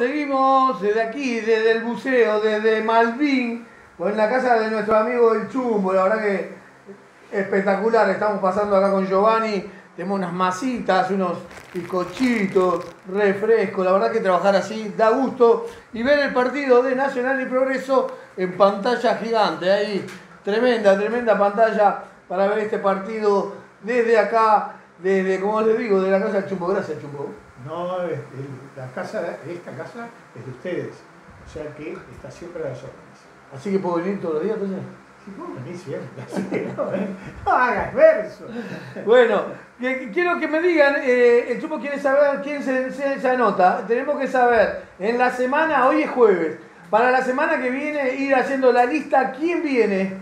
seguimos desde aquí, desde el buceo, desde Malvin, en la casa de nuestro amigo El Chumbo, la verdad que espectacular, estamos pasando acá con Giovanni, tenemos unas masitas, unos picochitos, refrescos, la verdad que trabajar así da gusto. Y ver el partido de Nacional y Progreso en pantalla gigante, ahí tremenda, tremenda pantalla para ver este partido desde acá, desde, como les digo, de la casa del Chumbo. Gracias, Chumbo. No, la casa, esta casa es de ustedes, o sea que está siempre a las órdenes. Así que puedo venir todos los días, entonces. Sí, puedo venir siempre, así que no, ¿eh? no hagas verso. Bueno, quiero que me digan, eh, el Chumbo quiere saber quién se, se, anota. Tenemos que saber, en la semana, hoy es jueves, para la semana que viene ir haciendo la lista, ¿quién viene?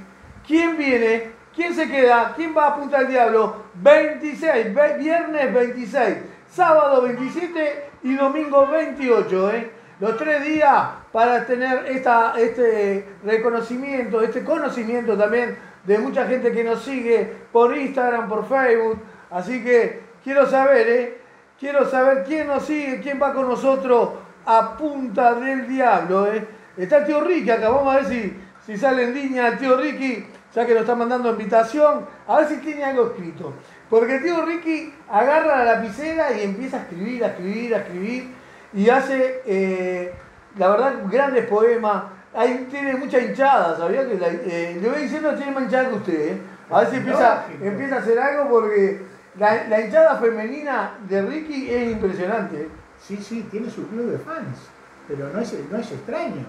¿Quién viene? ¿Quién se queda? ¿Quién va a apuntar al diablo? 26, viernes 26 sábado 27 y domingo 28. ¿eh? Los tres días para tener esta, este reconocimiento, este conocimiento también de mucha gente que nos sigue por Instagram, por Facebook. Así que quiero saber, ¿eh? quiero saber quién nos sigue, quién va con nosotros a punta del diablo. ¿eh? Está el tío Ricky acá, vamos a ver si, si sale en línea el tío Ricky, ya que nos está mandando invitación, a ver si tiene algo escrito. Porque el tío Ricky agarra la lapicera y empieza a escribir, a escribir, a escribir y hace, eh, la verdad, grandes poemas. Ahí tiene mucha hinchada, ¿sabía? Que eh, le voy diciendo tiene más hinchada que usted. ¿eh? A ver si empieza, empieza a hacer algo porque la, hinchada femenina de Ricky es impresionante. Sí, sí, tiene su club de fans, pero no es, no es extraño.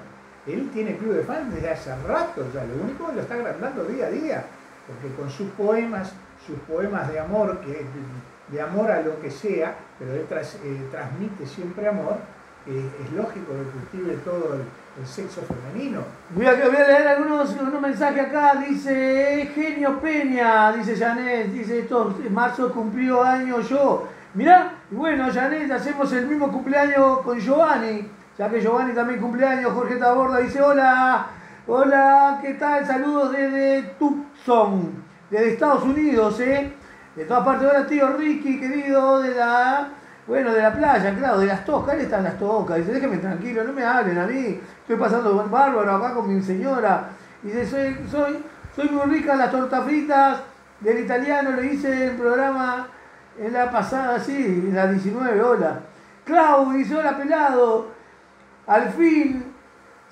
Él tiene club de fans desde hace rato, o sea, lo único que lo está agrandando día a día, porque con sus poemas sus poemas de amor, que de amor a lo que sea, pero él eh, transmite siempre amor, eh, es lógico que cultive todo el, sexo femenino. Voy a, leer algunos, mensajes acá, dice Genio Peña, dice Janet, dice esto, marzo cumplió año yo. Mirá, y bueno, Janet, hacemos el mismo cumpleaños con Giovanni, ya que Giovanni también cumpleaños, Jorge Taborda dice hola, hola, ¿qué tal? Saludos desde Tucson desde Estados Unidos, ¿eh? De todas partes, hola tío Ricky, querido, de la, bueno, de la playa, claro, de las tocas, él está en las tocas, dice, déjeme tranquilo, no me hablen a mí, estoy pasando bárbaro acá con mi señora, dice, soy, soy, soy muy rica las tortas fritas del italiano, lo hice en el programa en la pasada, sí, en la 19, hola. Clau dice, hola pelado, al fin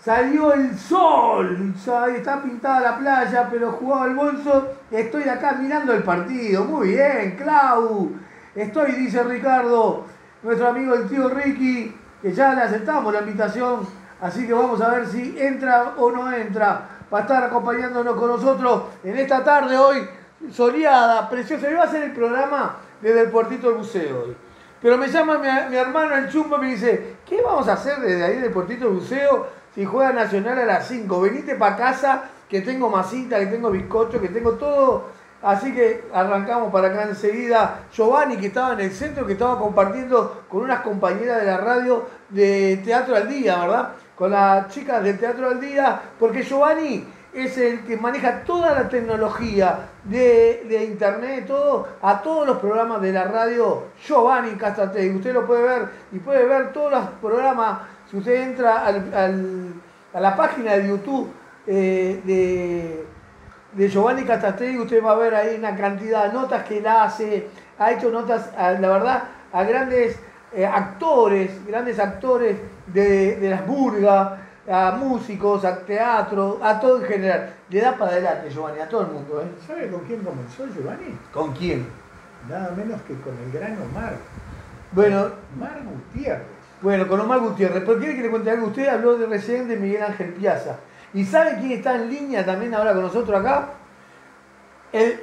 Salió el sol, está pintada la playa, pero jugaba el bolso. Estoy acá mirando el partido. Muy bien, Clau. Estoy, dice Ricardo, nuestro amigo el tío Ricky, que ya le aceptamos la invitación. Así que vamos a ver si entra o no entra para estar acompañándonos con nosotros en esta tarde hoy soleada, preciosa. Iba a hacer el programa desde el puertito del buceo hoy. Pero me llama mi, mi hermano el chumbo y me dice, ¿qué vamos a hacer desde ahí del puertito del buceo? Si juega Nacional a las 5, venite para casa que tengo masita, que tengo bizcocho, que tengo todo. Así que arrancamos para acá enseguida. Giovanni, que estaba en el centro, que estaba compartiendo con unas compañeras de la radio de Teatro al Día, ¿verdad? Con las chicas del Teatro al Día, porque Giovanni es el que maneja toda la tecnología de, de, internet, todo, a todos los programas de la radio, Giovanni Castate. Usted lo puede ver y puede ver todos los programas si usted entra a la página de YouTube eh, de, Giovanni Castastelli, usted va a ver ahí una cantidad de notas que él hace. Ha hecho notas, la verdad, a grandes eh, actores, grandes actores de, las burgas, a músicos, a teatro, a todo en general. Le da para adelante, Giovanni, a todo el mundo. ¿eh? ¿Sabe con quién comenzó Giovanni? ¿Con quién? Nada menos que con el gran Omar. Bueno. Omar Gutiérrez. Bueno, con Omar Gutiérrez, pero quiere que le cuente algo. Usted habló de recién de Miguel Ángel Piazza. ¿Y sabe quién está en línea también ahora con nosotros acá? El,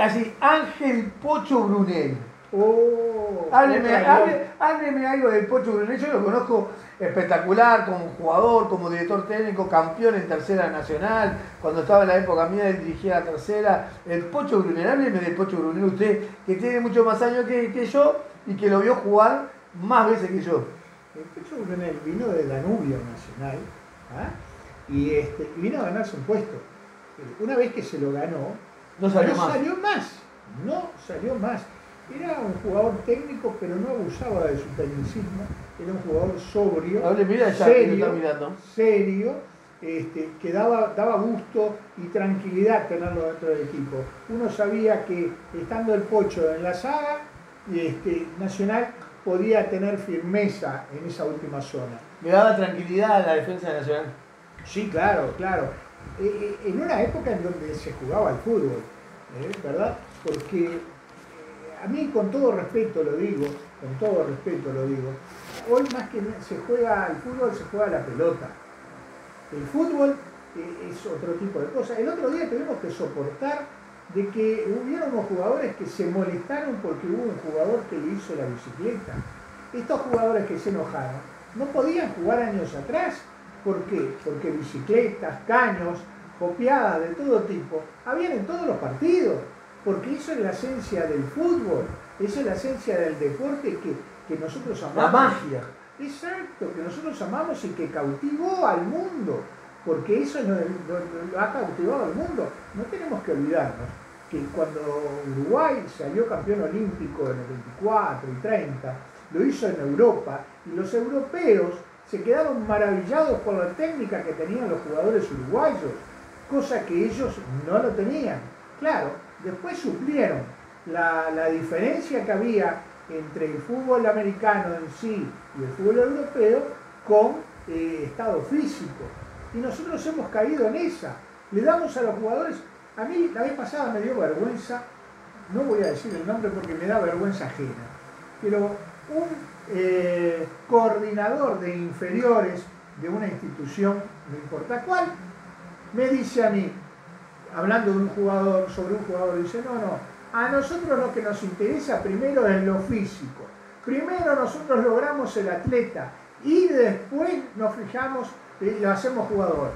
así, Ángel Pocho Brunel. Oh, hábleme, algo del Pocho Brunel. Yo lo conozco espectacular como jugador, como director técnico, campeón en Tercera Nacional. Cuando estaba en la época mía, él dirigía la Tercera. El Pocho Brunel, hábleme del Pocho Brunel, usted que tiene mucho más años que, que yo y que lo vio jugar más veces que yo. El Pecho Brunel vino de Danubio Nacional ¿ah? y, este, vino a ganarse un puesto. Una vez que se lo ganó, no salió, no más. salió más. No salió más. era un jugador técnico, pero no abusaba de su tecnicismo, era un jugador sobrio, Hable, mira ya, mirando. serio, este, que daba, daba gusto y tranquilidad tenerlo dentro del equipo. Uno sabía que estando el Pocho en la saga, este, Nacional podía tener firmeza en esa última zona. ¿Le daba tranquilidad a la defensa de Nacional? Sí, claro, claro. Eh, eh, en una época en donde se jugaba al fútbol, ¿eh? ¿verdad? Porque eh, a mí con todo respeto lo digo, con todo respeto lo digo, hoy más que se juega al fútbol, se juega a la pelota. El fútbol es otro tipo de cosa. El otro día tuvimos que soportar de que hubieron unos jugadores que se molestaron porque hubo un jugador que le hizo la bicicleta. Estos jugadores que se enojaron no podían jugar años atrás. ¿Por qué? Porque bicicletas, caños, copiadas de todo tipo, habían en todos los partidos. Porque eso es la esencia del fútbol, eso es la esencia del deporte que, que nosotros amamos. La magia. Exacto, que nosotros amamos y que cautivó al mundo, porque eso lo, ha cautivado al mundo. No tenemos que olvidarnos que cuando Uruguay salió campeón olímpico en el 24 y 30, lo hizo en Europa y los europeos se quedaron maravillados por la técnica que tenían los jugadores uruguayos, cosa que ellos no lo tenían. Claro, después suplieron la, la diferencia que había entre el fútbol americano en sí y el fútbol europeo con eh, estado físico. Y nosotros hemos caído en esa. Le damos a los jugadores, a mí la vez pasada me dio vergüenza, no voy a decir el nombre porque me da vergüenza ajena, pero un eh, coordinador de inferiores de una institución, no importa cuál, me dice a mí, hablando de un jugador, sobre un jugador, dice, no, no, a nosotros lo que nos interesa primero es lo físico. Primero nosotros logramos el atleta y después nos fijamos y hacemos jugador.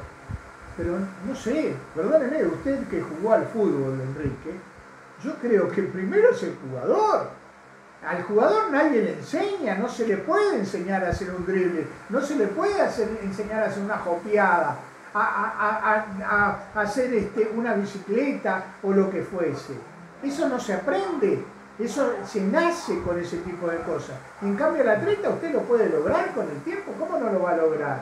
Pero no sé, perdóneme, usted que jugó al fútbol, Enrique, yo creo que primero es el jugador. Al jugador nadie le enseña, no se le puede enseñar a hacer un drible, no se le puede enseñar a hacer una jopeada, a, a- a- a- hacer este, una bicicleta o lo que fuese. Eso no se aprende, eso se nace con ese tipo de cosas. En cambio, el atleta usted lo puede lograr con el tiempo, ¿cómo no lo va a lograr?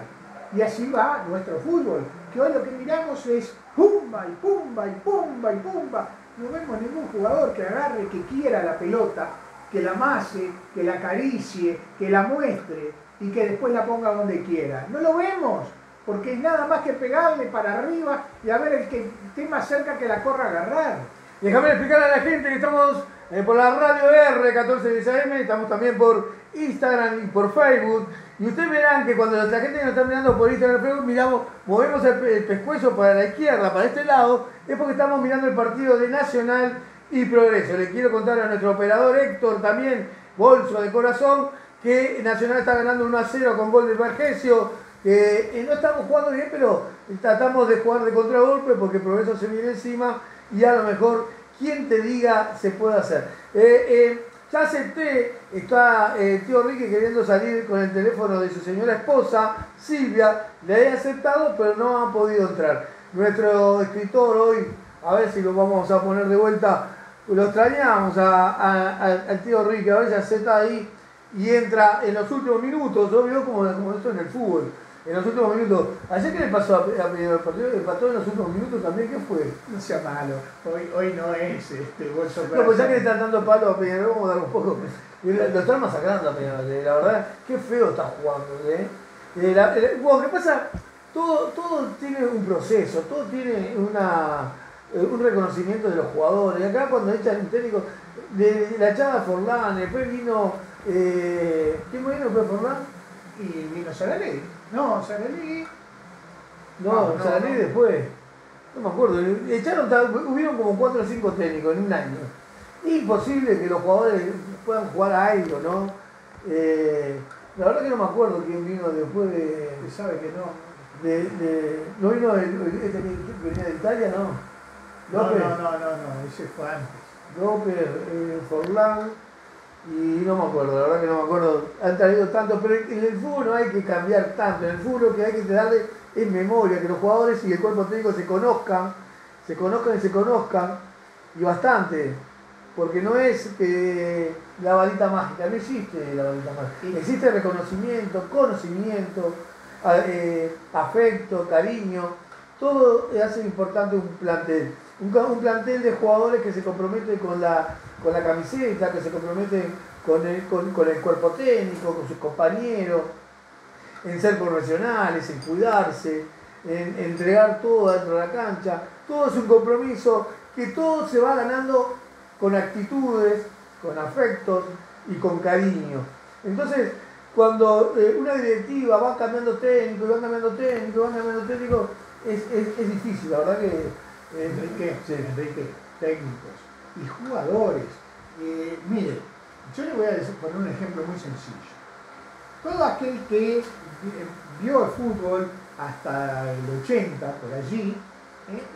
Y así va nuestro fútbol, que hoy lo que miramos es pumba y pumba y pumba y pumba. No vemos ningún jugador que agarre, que quiera la pelota, que la amase, que la acaricie, que la muestre y que después la ponga donde quiera. No lo vemos, porque es nada más que pegarle para arriba y a ver el que esté más cerca que la corra a agarrar. Déjame explicar a la gente que estamos eh, por la radio R 1410 AM, estamos también por Instagram y por Facebook. Y ustedes verán que cuando la gente nos está mirando por Instagram y Facebook, miramos, movemos el, pe- el pescuezo para la izquierda, para este lado, es porque estamos mirando el partido de Nacional y Progreso. Le quiero contar a nuestro operador Héctor también, bolso de corazón, que Nacional está ganando 1 a 0 con gol del Vergesio. Eh, no estamos jugando bien, pero tratamos de jugar de contragolpe porque Progreso se viene encima y a lo mejor quien te diga se puede hacer. Eh, eh, ya acepté, está eh, el tío Ricky queriendo salir con el teléfono de su señora esposa, Silvia, le he aceptado, pero no ha podido entrar. Nuestro escritor hoy, a ver si lo vamos a poner de vuelta, lo extrañamos al tío Ricky, a ver si acepta ahí y entra en los últimos minutos, yo veo como, como esto en el fútbol. En los últimos minutos. ¿Ayer qué le pasó a, a? ¿El partido empató en los últimos minutos también? ¿Qué fue? No sea malo, hoy, hoy no es este bolso No, pues ya que le están dando palo a Peñarol, vamos a dar un poco. Lo están masacrando a Peñarol, eh, la verdad, qué feo está jugando. ¿eh? Eh, la- eh, bueno, ¿qué pasa? Todo, todo tiene un proceso, todo tiene una, eh, un reconocimiento de los jugadores. Acá cuando echan un técnico, de, la echada Forlán, después vino. Eh, ¿Quién vino después de Forlán? Y vino Saralí. No, Saralí. No, No, no, no. después. No me acuerdo. Echaron, hubieron como 4 o 5 técnicos en un año. Imposible que los jugadores puedan jugar a algo, ¿no? Eh, la verdad que no me acuerdo quién vino después de. Sabe que no. de- de- ¿No vino el, este que venía de Italia? No. No, López, no, no, no, no, ese fue antes. López eh, Forlán. Y no me acuerdo, la verdad que no me acuerdo. Han traído tanto, pero en el fútbol no hay que cambiar tanto. En el fútbol lo que hay que darle es memoria, que los jugadores y el cuerpo técnico se conozcan, se conozcan y se conozcan, y bastante. porque no es que la varita mágica, no existe la varita mágica. Existe reconocimiento, conocimiento, eh, afecto, cariño, todo hace importante un plantel. Un, plantel de jugadores que se comprometen con la, con la camiseta, que se comprometen con el, con el cuerpo técnico, con sus compañeros, en ser profesionales, en cuidarse, en entregar todo dentro de la cancha. Todo es un compromiso que todo se va ganando con actitudes, con afectos y con cariño. Entonces, cuando eh, una directiva va cambiando técnico, va cambiando técnico, va cambiando técnico, es, es, difícil, la verdad que... Eh, Enrique, Enrique, técnicos y jugadores. Eh, mire, yo le voy a poner un ejemplo muy sencillo. Todo aquel que vio el fútbol hasta el 80, por allí,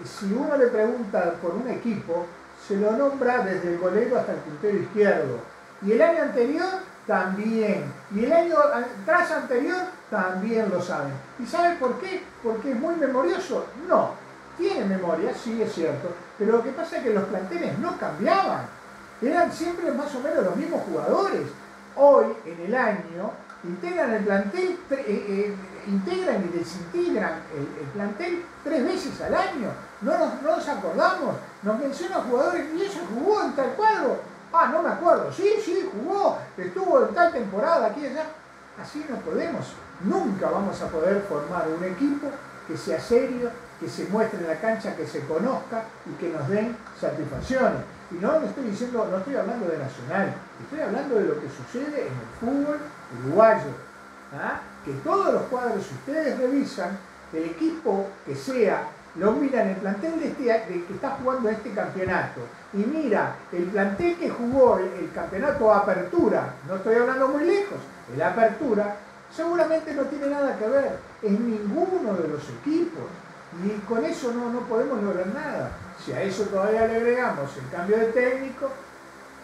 si uno le pregunta por un equipo, se lo nombra desde el golero hasta el puntero izquierdo. Y el año anterior también. Y el año tras anterior también lo saben. ¿Y saben por qué? Porque es muy memorioso. No, tiene memoria, sí es cierto, pero lo que pasa es que los planteles no cambiaban. Eran siempre más o menos los mismos jugadores. Hoy, en el año, integran el plantel, eh, eh, integran y desintegran el, plantel tres veces al año. No nos, no nos acordamos. Nos mencionan jugadores y eso jugó en tal cuadro Ah, no me acuerdo. Sí, sí, jugó, estuvo en tal temporada aquí y allá. Así no podemos. Nunca vamos a poder formar un equipo que sea serio, que se muestre en la cancha, que se conozca y que nos den satisfacciones. Y no estoy diciendo, no estoy hablando de Nacional, estoy hablando de lo que sucede en el fútbol uruguayo. ¿ah? Que todos los cuadros, si ustedes revisan, el equipo que sea lo mira en el plantel de este, de que está jugando este campeonato y mira el plantel que jugó el, campeonato Apertura, no estoy hablando muy lejos, el Apertura, seguramente no tiene nada que ver en ninguno de los equipos y con eso no, no podemos lograr nada. Si a eso todavía le agregamos el cambio de técnico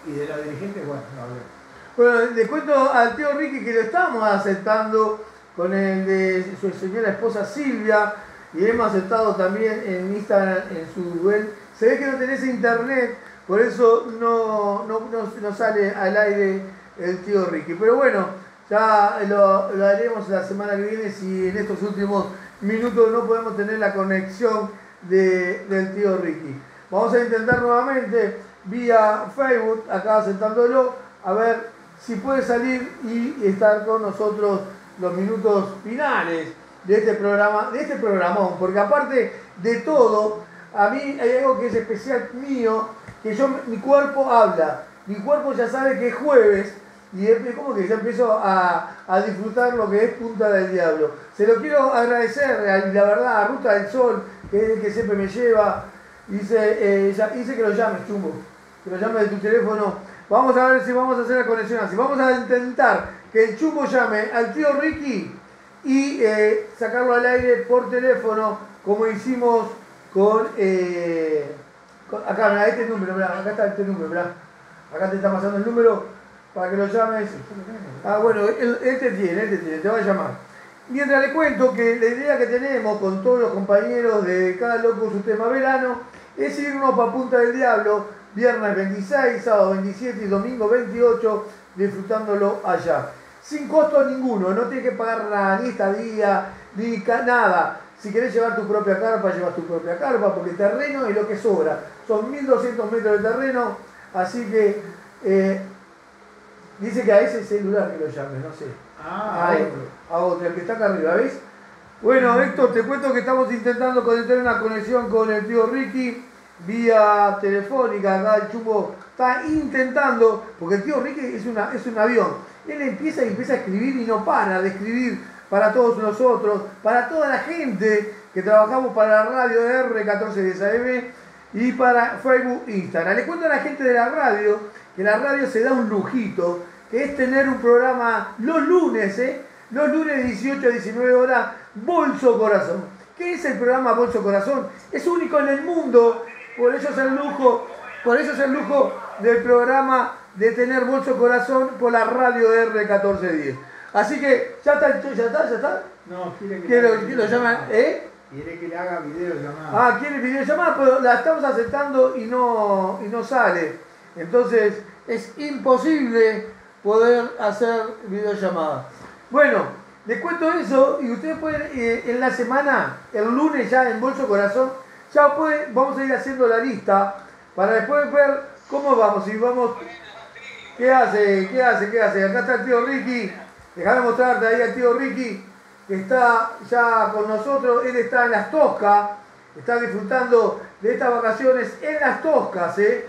y de la dirigente, bueno, no Bueno, le cuento al tío Ricky que lo estamos aceptando con el de su señora esposa Silvia, y hemos aceptado también en Instagram, en su web. Se ve que no tenés internet, por eso no, no, sale al aire el tío Ricky. Pero bueno, ya lo, lo, haremos la semana que viene si en estos últimos minutos no podemos tener la conexión del tío Ricky. Vamos a intentar nuevamente vía Facebook, acá sentándolo, a ver si puede salir y estar con nosotros los minutos finales de este programa, de este programón, porque aparte de todo, a mí hay algo que es especial mío, que yo, mi cuerpo habla, mi cuerpo ya sabe que es jueves, y es como que ya empiezo a, disfrutar lo que es Punta del Diablo. Se lo quiero agradecer, la verdad, a Ruta del Sol, que es el que siempre me lleva, dice, eh, dice que lo llames, chumbo, que lo llames de tu teléfono. Vamos a ver si vamos a hacer la conexión así. Vamos a intentar que el chumbo llame al tío Ricky y eh, sacarlo al aire por teléfono, como hicimos con, eh, acá, mira, este número, acá está este número, acá te está pasando el número para que lo llames. Ah, bueno, este tiene, este tiene, te va a llamar. Mientras le cuento que la idea que tenemos con todos los compañeros de cada loco su tema verano es irnos para Punta del Diablo, viernes 26, sábado 27 y domingo 28, disfrutándolo allá sin costo ninguno, no tienes que pagar ni estadía, ni nada. Si querés llevar tu propia carpa, llevas tu propia carpa, porque terreno es lo que sobra. Son 1200 metros de terreno, así que eh, dice que a ese celular que lo llame, no sé. Ah, a otro, el que está acá arriba, ¿ves? Bueno, Héctor, te cuento que estamos intentando tener una conexión con el tío Ricky vía telefónica. Acá el chumbo está intentando, porque el tío Ricky es, una, es un avión él empieza y empieza a escribir y no para de escribir para todos nosotros, para toda la gente que trabajamos para la radio R1410 AM y para Facebook Instagram. Le cuento a la gente de la radio que la radio se da un lujito, que es tener un programa los lunes, ¿eh? los lunes 18 a 19 horas, Bolso Corazón. ¿Qué es el programa Bolso Corazón? Es único en el mundo, por eso es el lujo, por eso es el lujo del programa de tener Bolso Corazón por la radio R1410. Así que, ¿ya está? ¿Ya está? ¿Ya está? No, quiere que, quiere, lo, llaman, ¿eh? Quiere que le haga videollamada. Ah, quiere videollamada, pero la estamos aceptando y no, y no sale. Entonces es imposible poder hacer videollamadas. Bueno, les cuento eso y ustedes pueden eh, en la semana, el lunes ya en Bolso Corazón, ya pueden, vamos a ir haciendo la lista para después ver cómo vamos. Si vamos, ¿qué hace? ¿Qué hace? ¿Qué hace? Acá está el tío Ricky. Déjame mostrarte ahí al tío Ricky que está ya con nosotros. Él está en las Toscas, está disfrutando de estas vacaciones en las Toscas. ¿eh?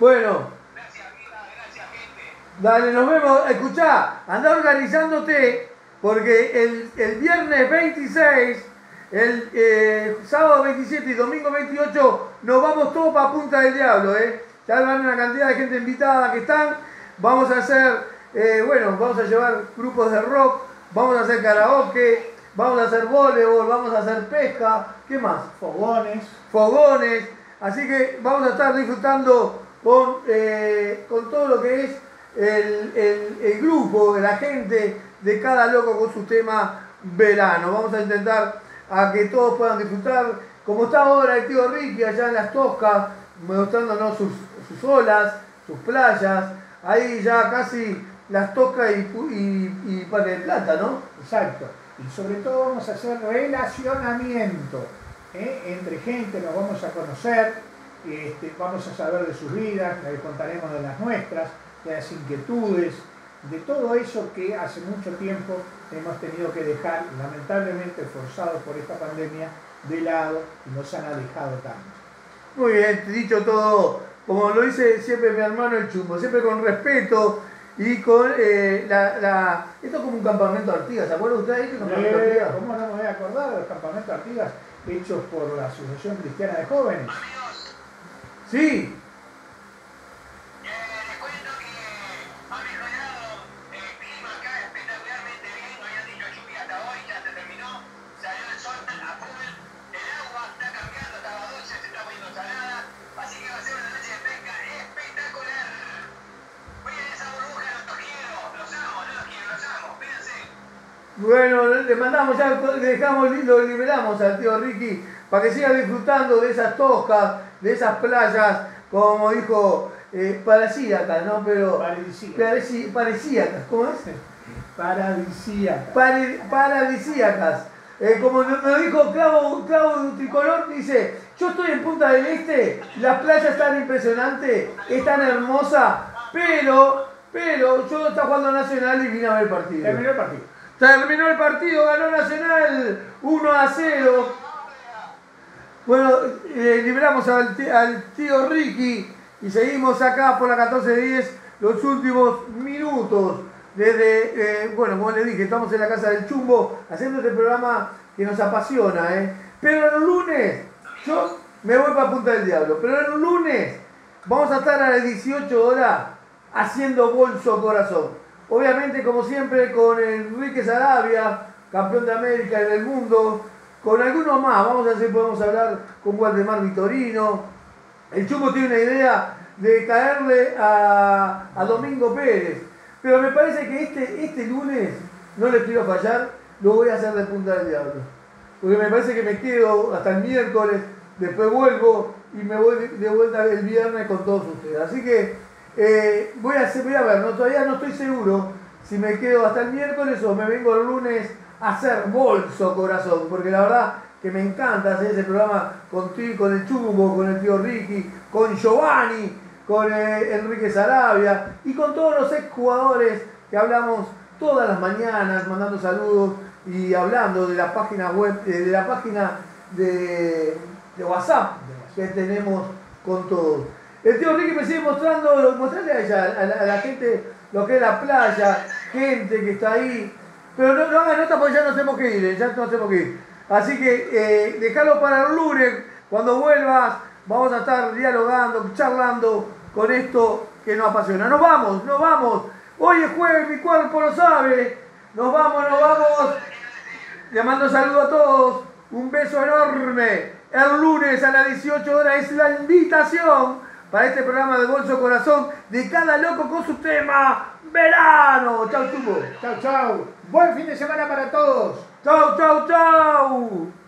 Bueno. Dale, nos vemos. Escuchá, anda organizándote porque el, viernes 26, el eh, sábado 27 y domingo 28 nos vamos todos para Punta del Diablo. ¿eh? Ya van una cantidad de gente invitada que están. Vamos a hacer, eh, bueno, vamos a llevar grupos de rock, vamos a hacer karaoke, vamos a hacer voleibol, vamos a hacer pesca. ¿Qué más? Fogones. Fogones. Así que vamos a estar disfrutando con, eh, con todo lo que es el, el, el, grupo, la gente de cada loco con su tema verano. Vamos a intentar a que todos puedan disfrutar, como está ahora el tío Ricky allá en las Toscas, mostrándonos sus, sus olas, sus playas, ahí ya casi las Toscas y, y, y Pan de Plata, ¿no? Exacto. Y sobre todo vamos a hacer relacionamiento ¿eh? entre gente, nos vamos a conocer, este, vamos a saber de sus vidas, les contaremos de las nuestras, de las inquietudes, de todo eso que hace mucho tiempo hemos tenido que dejar, lamentablemente forzados por esta pandemia, de lado y nos han alejado tanto. Muy bien, dicho todo, como lo dice siempre mi hermano el Chumbo, siempre con respeto y con eh, la, Esto es como un campamento de Artigas, ¿se acuerdan ustedes de campamento Artigas? ¿Cómo no me voy a acordar de los campamentos Artigas hechos por la Asociación Cristiana de Jóvenes? Sí. Eh, les cuento que ha mejorado el clima acá espectacularmente bien, no habían dicho lluvia hasta hoy, ya se terminó, salió el sol a full, el agua está cambiando, estaba dulce, se está poniendo salada, así que va a ser una noche de pesca espectacular. Miren esa burbuja, los quiero, los amo, no los quiero, los amo, fíjense. Bueno, le mandamos ya, le dejamos, lo liberamos al tío Ricky para que siga disfrutando de esas toscas, de esas playas, como dijo, eh, paradisíacas, ¿no? Pero, paradisíacas. paradisíacas, ¿cómo es? Paradisíacas. paradisíacas. Eh, como me dijo Clavo, Clavo Tricolor, dice, yo estoy en Punta del Este, las playas están impresionantes, están hermosas, pero, pero yo estaba jugando Nacional y vine a ver el partido. Terminó el partido. Terminó el partido, ganó Nacional 1 a 0. Bueno, eh, liberamos al, tío Ricky y seguimos acá por la 1410 los últimos minutos. Desde, eh, bueno, como les dije, estamos en la casa del Chumbo haciendo este programa que nos apasiona, ¿eh? Pero los lunes, yo me voy para Punta del Diablo, pero los lunes vamos a estar a las 18 horas haciendo bolso corazón. Obviamente, como siempre, con Enrique Sarabia, campeón de América y del mundo, con algunos más. Vamos a ver si podemos hablar con Waldemar Vitorino. El Chumbo tiene una idea de caerle a, Domingo Pérez. Pero me parece que este, este lunes, no les quiero fallar, lo voy a hacer de punta del diablo. Porque me parece que me quedo hasta el miércoles, después vuelvo y me voy de vuelta el viernes con todos ustedes. Así que eh, voy, a, voy a ver, no, todavía no estoy seguro si me quedo hasta el miércoles o me vengo el lunes hacer bolso corazón, porque la verdad que me encanta hacer ese programa contigo, con el Chumbo, con el tío Ricky, con Giovanni, con eh, Enrique Sarabia y con todos los exjugadores que hablamos todas las mañanas, mandando saludos y hablando de la página web, eh, de la página de, WhatsApp que tenemos con todos. El tío Ricky me sigue mostrando, mostrarle a, ella, a, la, gente lo que es la playa, gente que está ahí. Pero no, no hagas nota porque ya nos tenemos que ir, eh, ya nos tenemos que ir. Así que eh, déjalo para el lunes, cuando vuelvas, vamos a estar dialogando, charlando con esto que nos apasiona. Nos vamos, nos vamos. Hoy es jueves, mi cuerpo lo sabe. Nos vamos, nos vamos. Le mando saludo a todos. Un beso enorme. El lunes a las 18 horas es la invitación para este programa de Bolso Corazón de cada loco con su tema verano. Chau, tubo. Chao, chao. Buen fin de semana para todos. Chau, chau, chau.